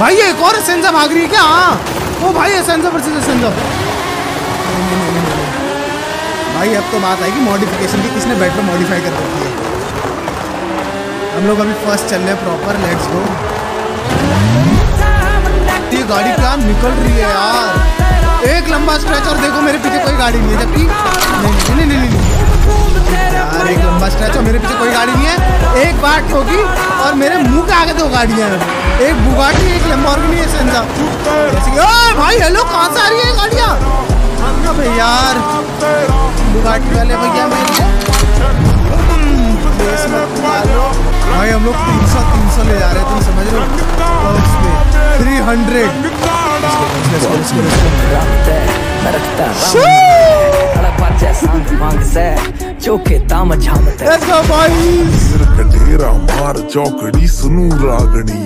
भाई एक और सेंजा भाग रही है क्या? हाँ। ओ भाई एसेंजा वर्सेस एसेंजा भाई अब तो बात आएगी मॉडिफिकेशन की किसने बेटर मॉडिफाई कर रखी है। हम लोग अभी फ़र्स्ट चल रहे हैं प्रॉपर लेट्स गो ये गाड़ी क्या निकल रही है यार। एक लंबा स्ट्रेच और देखो मेरे पीछे कोई गाड़ी नहीं है। जबकि नहीं नहीं नहीं, नहीं। यार एक लंबा स्ट्रेच और मेरे पीछे कोई गाड़ी नहीं है। एक बार ठोकी और मेरे मुँह के आगे दो गाड़ियाँ हैं। एक बुगाटी एक लंबोर्गिनी है सेंजा ओ भाई हेलो कहाँ से आ रही है गाड़ियाँ? भाई यार बुगाटी वाले भैया मेरे भाई हम लोग तीन सौ तीन सौ ले जा रहे हैं तुम समझ रहे हो? उसमें थ्री हंड्रेड चौके मार चौकड़ी सुनू रागणी